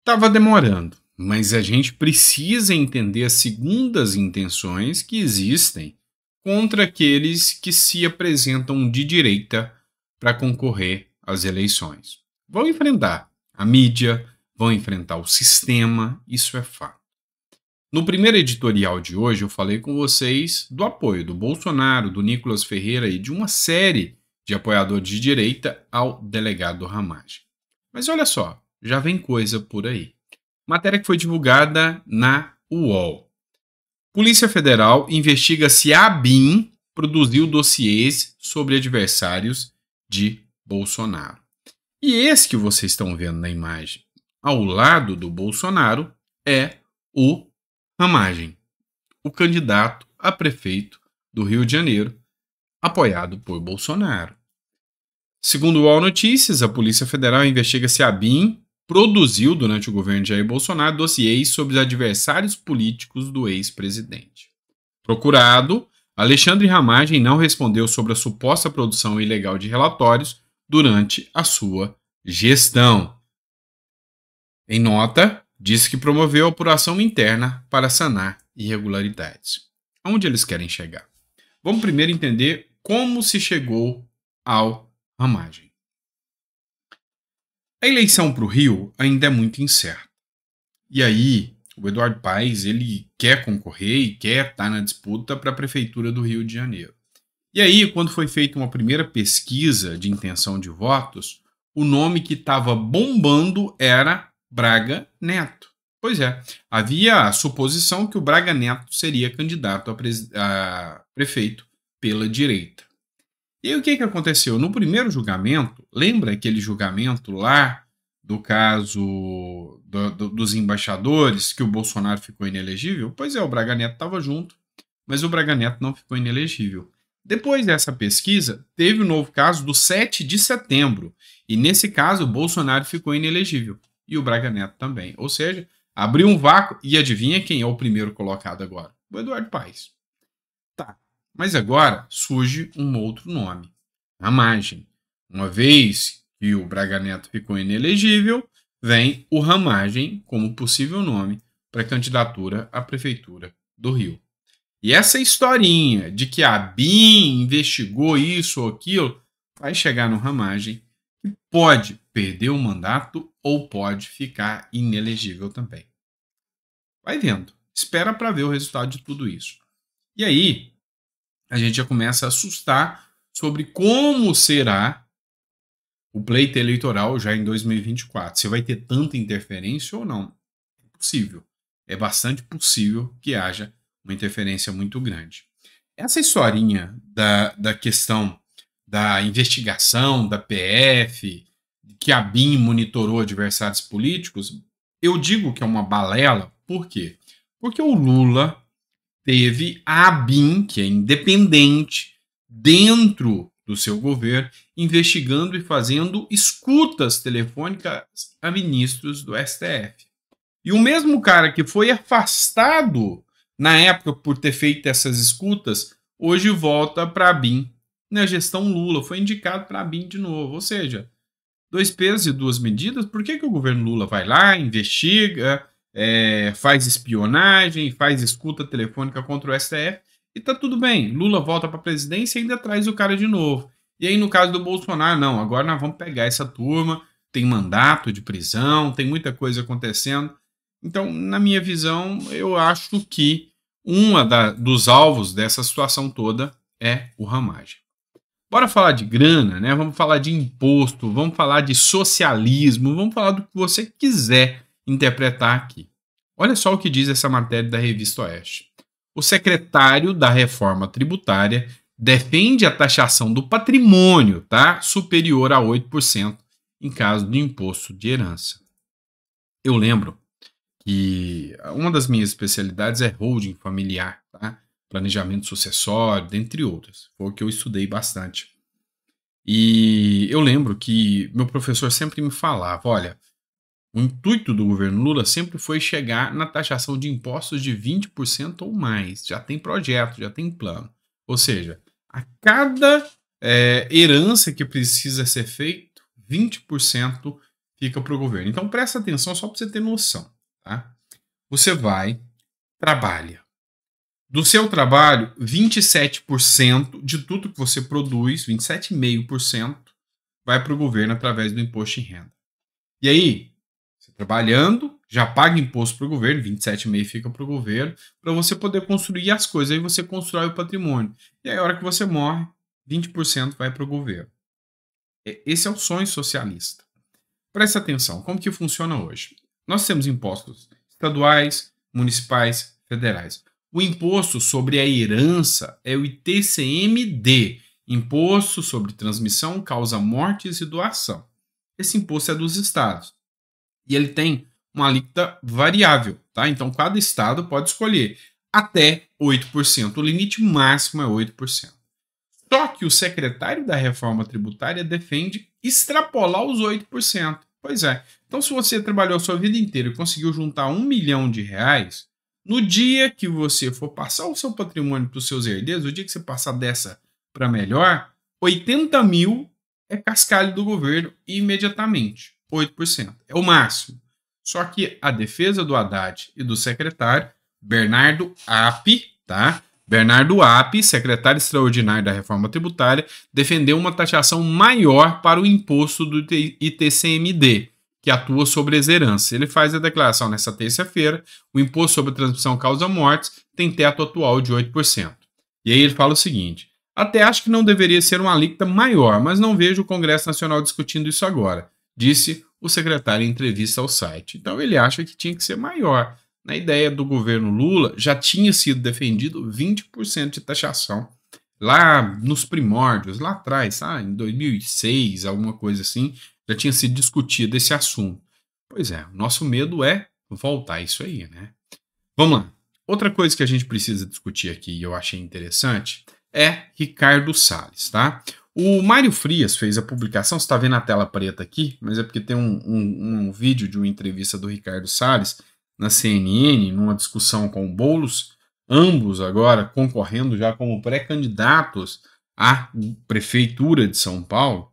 Estava demorando, mas a gente precisa entender as segundas intenções que existem contra aqueles que se apresentam de direita para concorrer às eleições. Vão enfrentar a mídia, vão enfrentar o sistema, isso é fato. No primeiro editorial de hoje, eu falei com vocês do apoio do Bolsonaro, do Nicolas Ferreira e de uma série de apoiadores de direita ao delegado Ramagem. Mas olha só, já vem coisa por aí. Matéria que foi divulgada na UOL. Polícia Federal investiga se a ABIN produziu dossiês sobre adversários de Bolsonaro. E esse que vocês estão vendo na imagem ao lado do Bolsonaro é o Ramagem, o candidato a prefeito do Rio de Janeiro, apoiado por Bolsonaro. Segundo o UOL Notícias, a Polícia Federal investiga se a BIM produziu, durante o governo de Jair Bolsonaro, dossiês sobre os adversários políticos do ex-presidente. Procurado, Alexandre Ramagem não respondeu sobre a suposta produção ilegal de relatórios durante a sua gestão. Em nota, disse que promoveu a apuração interna para sanar irregularidades. Aonde eles querem chegar? Vamos primeiro entender como se chegou ao ramagem. A eleição para o Rio ainda é muito incerta. E aí, o Eduardo Paes ele quer concorrer e quer estar na disputa para a prefeitura do Rio de Janeiro. E aí, quando foi feita uma primeira pesquisa de intenção de votos, o nome que estava bombando era Braga Neto. Pois é, havia a suposição que o Braga Neto seria candidato a, a prefeito pela direita. E o que, que aconteceu? No primeiro julgamento, lembra aquele julgamento lá do caso do, do, dos embaixadores que o Bolsonaro ficou inelegível? Pois é, o Braga Neto estava junto, mas o Braga Neto não ficou inelegível. Depois dessa pesquisa, teve o um novo caso do 7 de setembro, e nesse caso o Bolsonaro ficou inelegível e o Braga Neto também. Ou seja, abriu um vácuo e adivinha quem é o primeiro colocado agora? O Eduardo Paes. Tá. Mas agora surge um outro nome, a Ramagem. Uma vez que o Braga Neto ficou inelegível, vem o Ramagem como possível nome para candidatura à prefeitura do Rio. E essa historinha de que a BIM investigou isso ou aquilo vai chegar no Ramagem, que pode perder o mandato ou pode ficar inelegível também. Vai vendo. Espera para ver o resultado de tudo isso. E aí, a gente já começa a assustar sobre como será o pleito eleitoral já em 2024. Se vai ter tanta interferência ou não. É possível. É bastante possível que haja uma interferência muito grande. Essa historinha da, da questão da investigação da PF, que a BIM monitorou adversários políticos, eu digo que é uma balela, por quê? Porque o Lula teve a BIM, que é independente, dentro do seu governo, investigando e fazendo escutas telefônicas a ministros do STF. E o mesmo cara que foi afastado na época por ter feito essas escutas, hoje volta para a BIM. Na gestão Lula, foi indicado para a BIM de novo. Ou seja, dois pesos e duas medidas, por que, que o governo Lula vai lá, investiga, é, faz espionagem, faz escuta telefônica contra o STF e tá tudo bem. Lula volta para a presidência e ainda traz o cara de novo. E aí, no caso do Bolsonaro, não, agora nós vamos pegar essa turma, tem mandato de prisão, tem muita coisa acontecendo. Então, na minha visão, eu acho que um dos alvos dessa situação toda é o Ramagem. Bora falar de grana, né? Vamos falar de imposto, vamos falar de socialismo, vamos falar do que você quiser interpretar aqui. Olha só o que diz essa matéria da revista Oeste. O secretário da Reforma Tributária defende a taxação do patrimônio, tá? Superior a 8% em caso de imposto de herança. Eu lembro que uma das minhas especialidades é holding familiar, tá? planejamento sucessório, dentre outras. Foi o que eu estudei bastante. E eu lembro que meu professor sempre me falava: olha, o intuito do governo Lula sempre foi chegar na taxação de impostos de 20% ou mais. Já tem projeto, já tem plano. Ou seja, a cada é, herança que precisa ser feito, 20% fica para o governo. Então presta atenção só para você ter noção. Tá? Você vai, trabalha. Do seu trabalho, 27% de tudo que você produz, 27,5%, vai para o governo através do imposto de renda. E aí, trabalhando, já paga imposto para o governo, 27,5% fica para o governo, para você poder construir as coisas. Aí você constrói o patrimônio. E aí, a hora que você morre, 20% vai para o governo. Esse é o sonho socialista. Presta atenção, como que funciona hoje? Nós temos impostos estaduais, municipais, federais. O imposto sobre a herança é o ITCMD, Imposto sobre Transmissão, Causa Mortes e Doação. Esse imposto é dos estados. E ele tem uma alíquota variável, tá? Então cada estado pode escolher até 8%. O limite máximo é 8%. Só que o secretário da reforma tributária defende extrapolar os 8%. Pois é. Então, se você trabalhou a sua vida inteira e conseguiu juntar um milhão de reais, no dia que você for passar o seu patrimônio para os seus herdeiros, no dia que você passar dessa para melhor, 80 mil é cascalho do governo imediatamente. 8%. É o máximo. Só que a defesa do Haddad e do secretário, Bernardo App, tá? Bernardo App, secretário extraordinário da reforma tributária, defendeu uma taxação maior para o imposto do ITCMD, que atua sobre as heranças. Ele faz a declaração nessa terça-feira: o imposto sobre transmissão causa mortes tem teto atual de 8%. E aí ele fala o seguinte: até acho que não deveria ser uma alíquota maior, mas não vejo o Congresso Nacional discutindo isso agora, disse o secretário em entrevista ao site. Então ele acha que tinha que ser maior na ideia do governo Lula, já tinha sido defendido 20% de taxação lá nos primórdios, lá atrás, ah, em 2006, alguma coisa assim, já tinha sido discutido esse assunto. Pois é, nosso medo é voltar isso aí, né? Vamos lá. Outra coisa que a gente precisa discutir aqui e eu achei interessante é Ricardo Salles, tá? O Mário Frias fez a publicação, você está vendo a tela preta aqui, mas é porque tem um, um, um vídeo de uma entrevista do Ricardo Salles na CNN, numa discussão com o Boulos, ambos agora concorrendo já como pré-candidatos à prefeitura de São Paulo,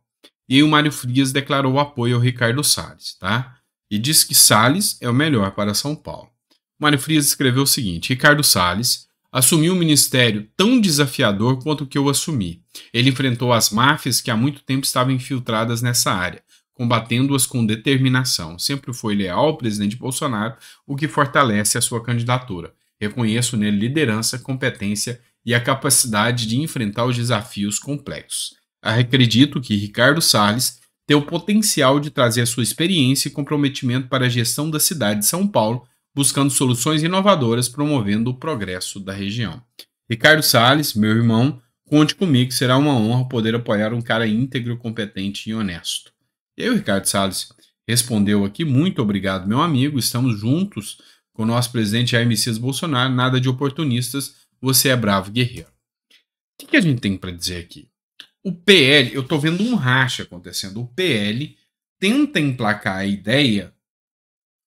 e o Mário Frias declarou apoio ao Ricardo Salles, tá? E diz que Salles é o melhor para São Paulo. O Mário Frias escreveu o seguinte: Ricardo Salles assumiu um ministério tão desafiador quanto o que eu assumi. Ele enfrentou as máfias que há muito tempo estavam infiltradas nessa área, combatendo-as com determinação. Sempre foi leal ao presidente Bolsonaro, o que fortalece a sua candidatura. Reconheço nele liderança, competência e a capacidade de enfrentar os desafios complexos. Acredito que Ricardo Salles tem o potencial de trazer a sua experiência e comprometimento para a gestão da cidade de São Paulo, buscando soluções inovadoras, promovendo o progresso da região. Ricardo Salles, meu irmão, conte comigo, será uma honra poder apoiar um cara íntegro, competente e honesto. E aí o Ricardo Salles respondeu aqui, muito obrigado, meu amigo, estamos juntos com o nosso presidente Jair Messias Bolsonaro, nada de oportunistas, você é bravo guerreiro. O que, que a gente tem para dizer aqui? O PL, eu estou vendo um racha acontecendo, o PL tenta emplacar a ideia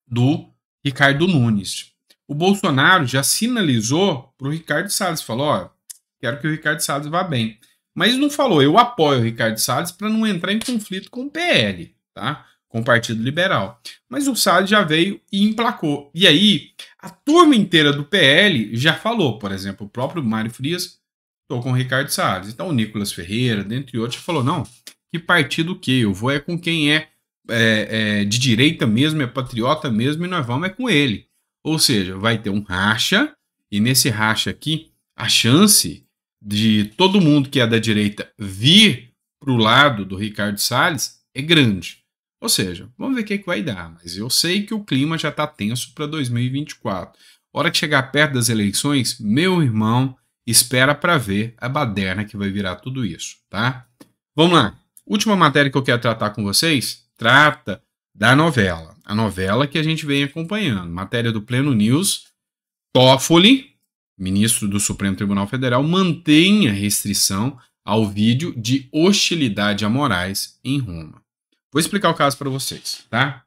do Ricardo Nunes. O Bolsonaro já sinalizou para o Ricardo Salles, falou, ó, quero que o Ricardo Salles vá bem. Mas não falou, eu apoio o Ricardo Salles para não entrar em conflito com o PL, tá? Com o Partido Liberal. Mas o Salles já veio e emplacou. E aí, a turma inteira do PL já falou, por exemplo, o próprio Mário Frias, estou com o Ricardo Salles. Então, o Nicolas Ferreira, dentre outros, falou: não, que partido que? Eu vou é com quem é, é, é de direita mesmo, é patriota mesmo, e nós vamos é com ele. Ou seja, vai ter um racha, e nesse racha aqui, a chance de todo mundo que é da direita vir para o lado do Ricardo Salles é grande. Ou seja, vamos ver o que, é que vai dar. Mas eu sei que o clima já está tenso para 2024. Hora que chegar perto das eleições, meu irmão, espera para ver a baderna que vai virar tudo isso, tá? Vamos lá. Última matéria que eu quero tratar com vocês trata da novela. A novela que a gente vem acompanhando. Matéria do Pleno News. Toffoli, ministro do Supremo Tribunal Federal, mantém a restrição ao vídeo de hostilidade a Moraes em Roma. Vou explicar o caso para vocês, tá?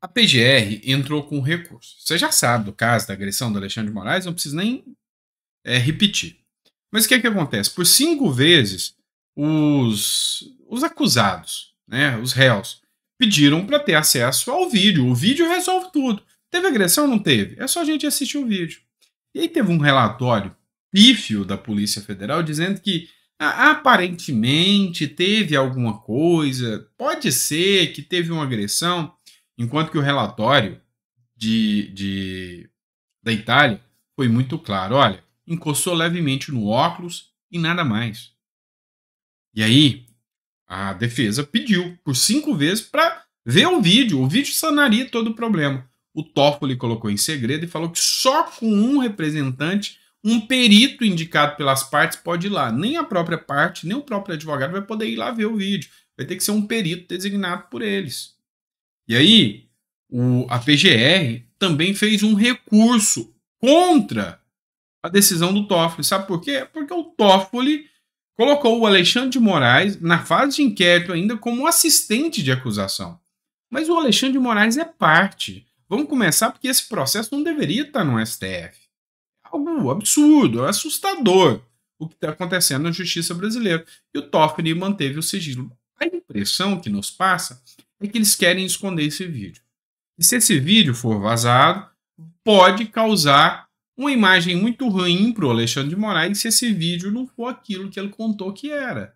A PGR entrou com recurso. Você já sabe do caso da agressão do Alexandre de Moraes, não preciso nem é, repetir. Mas o que, é que acontece? Por cinco vezes, os, os acusados, né, os réus, pediram para ter acesso ao vídeo. O vídeo resolve tudo. Teve agressão? Não teve. É só a gente assistir o vídeo. E aí teve um relatório pífio da Polícia Federal dizendo que aparentemente teve alguma coisa, pode ser que teve uma agressão, enquanto que o relatório de, de da Itália foi muito claro. Olha, encostou levemente no óculos e nada mais. E aí, a defesa pediu por cinco vezes para ver o vídeo. O vídeo sanaria todo o problema. O Toffoli colocou em segredo e falou que só com um representante, um perito indicado pelas partes pode ir lá. Nem a própria parte, nem o próprio advogado vai poder ir lá ver o vídeo. Vai ter que ser um perito designado por eles. E aí, o, a PGR também fez um recurso contra a decisão do Toffoli. Sabe por quê? Porque o Toffoli colocou o Alexandre de Moraes na fase de inquérito ainda como assistente de acusação. Mas o Alexandre de Moraes é parte. Vamos começar porque esse processo não deveria estar no STF. É algo absurdo, é assustador o que está acontecendo na justiça brasileira. E o Toffoli manteve o sigilo. A impressão que nos passa é que eles querem esconder esse vídeo. E se esse vídeo for vazado, pode causar uma imagem muito ruim para o Alexandre de Moraes se esse vídeo não for aquilo que ele contou que era.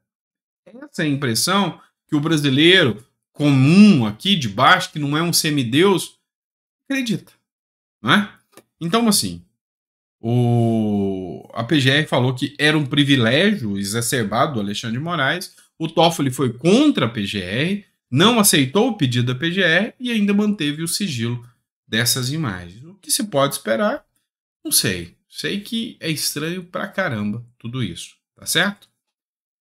Essa é a impressão que o brasileiro comum aqui de baixo, que não é um semideus, acredita. Não é? Então, assim, o, a PGR falou que era um privilégio exacerbado do Alexandre de Moraes, o Toffoli foi contra a PGR, não aceitou o pedido da PGR e ainda manteve o sigilo dessas imagens. O que se pode esperar? Não sei. Sei que é estranho pra caramba tudo isso, tá certo?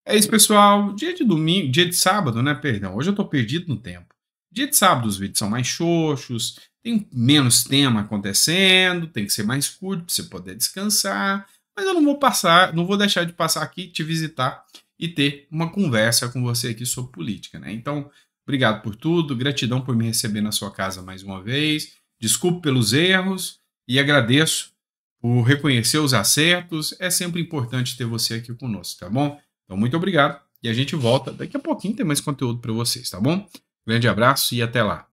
É isso, pessoal. Dia de domingo, dia de sábado, né? Perdão, hoje eu tô perdido no tempo. Dia de sábado os vídeos são mais xoxos, tem menos tema acontecendo, tem que ser mais curto para você poder descansar. Mas eu não vou passar, não vou deixar de passar aqui, te visitar e ter uma conversa com você aqui sobre política, né? Então, obrigado por tudo, gratidão por me receber na sua casa mais uma vez. Desculpe pelos erros e agradeço por reconhecer os acertos. É sempre importante ter você aqui conosco, tá bom? Então, muito obrigado e a gente volta daqui a pouquinho tem mais conteúdo para vocês, tá bom? Grande abraço e até lá.